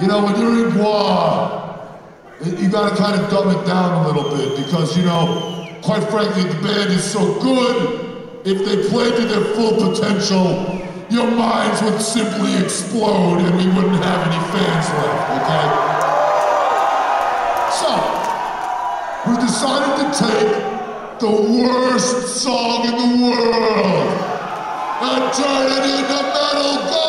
You know, when you're in GWAR, you gotta kind of dumb it down a little bit because, you know, quite frankly, the band is so good, if they played to their full potential, your minds would simply explode and we wouldn't have any fans left, okay? So, we decided to take the worst song in the world and turn it into metal gold!